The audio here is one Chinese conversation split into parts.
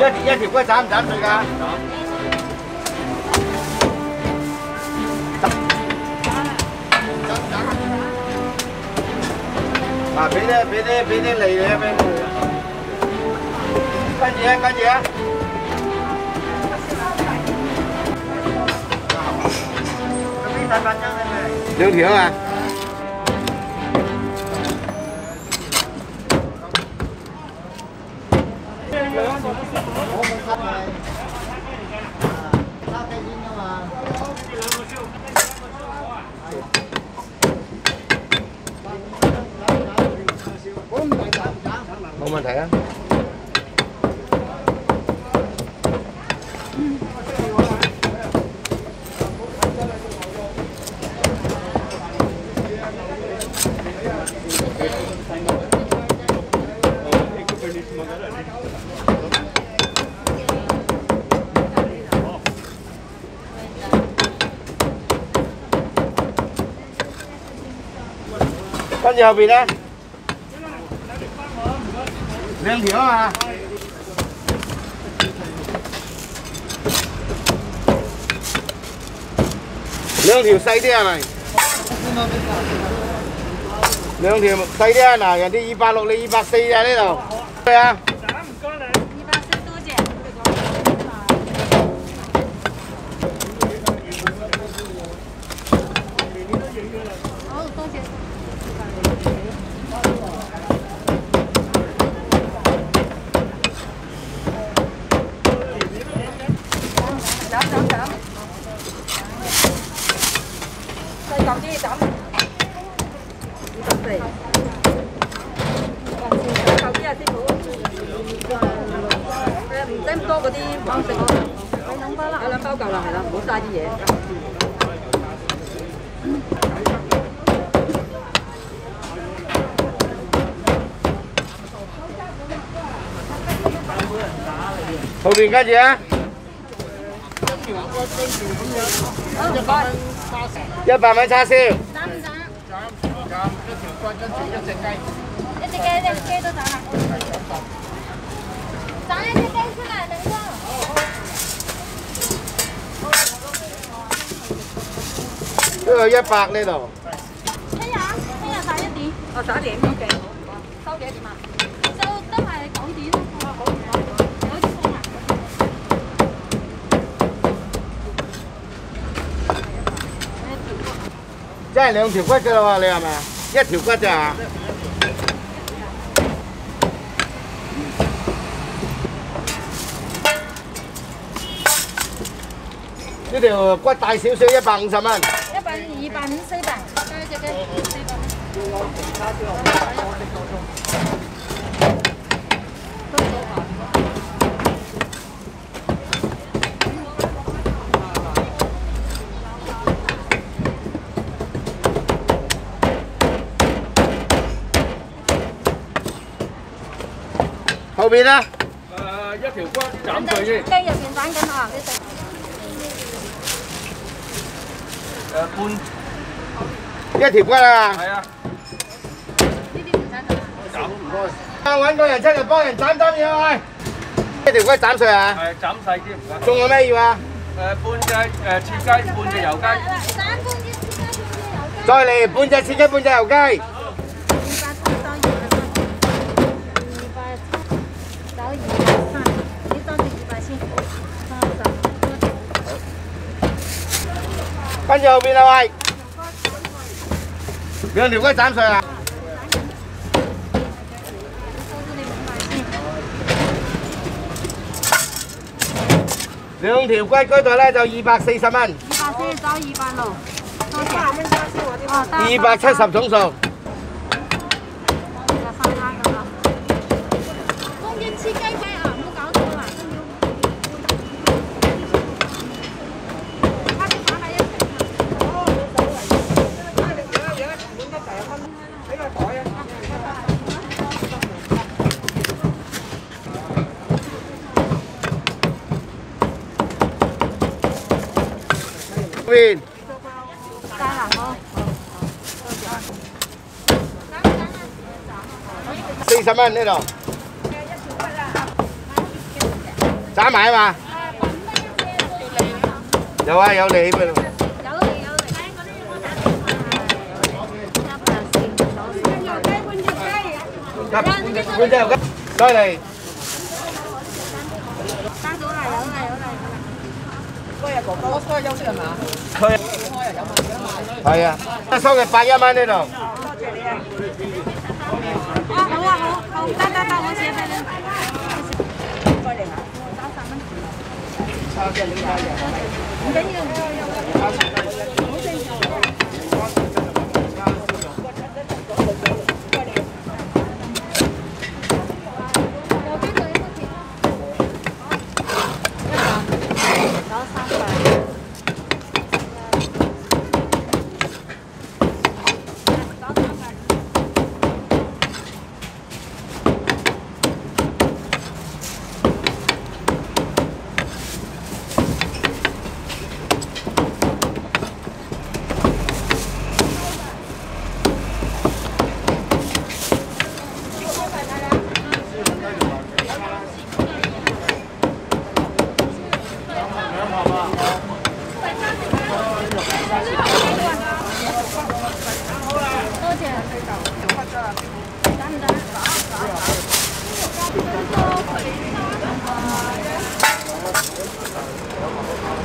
一一条骨斩唔斩碎㗎？啊！俾啲俾啲俾啲脷你啊！俾跟住啊，跟住啊！两条啊！ của mình thẻ có nhiều vị đó. Riêng thiếu à? Lương thiếu xay đen này. Lương thiếu xay đen này, đi ba lộ lên ba xay ra đấy đâu. Đây à? 多嗰啲包食咯，有兩包啦，有兩包夠啦，係啦，唔好嘥啲嘢。後邊跟住啊！好，唔該。一百蚊叉燒，斬唔斬？一隻雞，一隻雞都斬啦。斬一隻雞出嚟，等哥。都有一百呢度。聽日啊，聽日十一點，哦，十一點，OK。收幾多點啊？收都係九點。好，好，好似風啊！真係兩條骨㗎啦喎，你係咪啊？一條骨咋？呢條骨大少少，一百五十蚊。一百五四百，加一隻雞四百蚊。後邊啦，誒一條骨斬碎先，雞入邊斬緊啊！呢隻誒半一條骨啊！係啊，呢啲唔斬得啊！啊，揾個人出嚟幫人斬斬嘢喂！一條骨斬碎啊！係斬細啲唔該。仲有咩要啊？誒半隻誒切雞，半隻油雞，斬半隻先加少少油雞。再嚟半隻切雞，半隻油雞。二百七到二百三，二百七找二百三，你多謝二百先，三十多跟住後邊啦喂，兩條龜斬碎啊！兩條龜嗰度咧就二百四十蚊，二百四找二百六，二百七十總數。Vin. Xin sắm ăn đấy rồi. Giá mãi mà. Đâu ai đâu lì mình. Đây này. 嗰日哥哥嗰日休息系嘛？佢系啊，收嘅八一蚊呢度。啊好啊好，好得得得，我写俾你。该嚟吓。三十蚊。唔紧要，唔紧要。有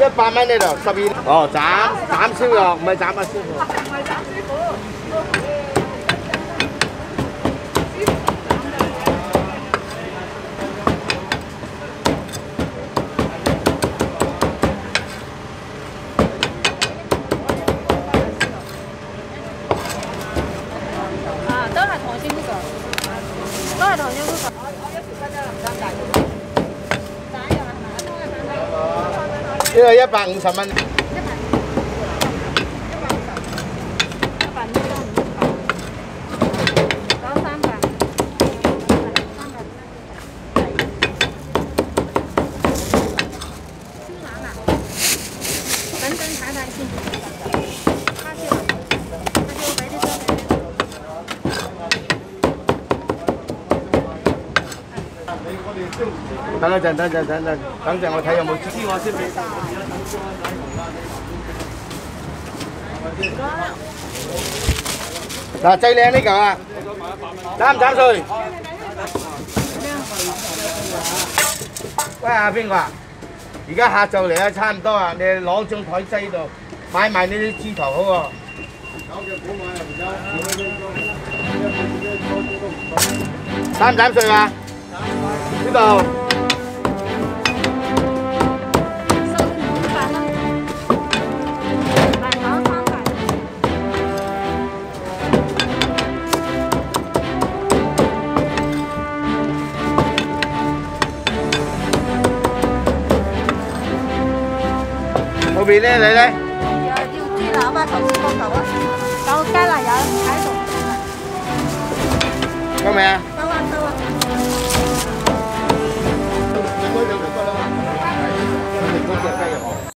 一百蚊呢度十二。哦，斩斩烧肉，唔系斩啊师傅。啊，都系糖先呢个，都系糖先呢个。蛋 呢個一百五十蚊。一百五十，搞三百，三百。燒腩啊！等陣睇睇先。叉燒啊！叉燒我俾啲 sauce 你。等一陣，等陣，等陣，等陣，我睇有冇知我先俾。嗱，最靚呢嚿啊！斬唔斬碎？喂阿，邊個啊？而家客就嚟啦，差唔多啊！你攞張台擠度，買埋呢啲豬頭好喎。三唔斬碎啊？đi vào Cô bị lên đây đây. Giờ là ba thầu con tàu á. Đâu cái là vợ thấy rồi. Con mẹ. 嗰隻雞肉。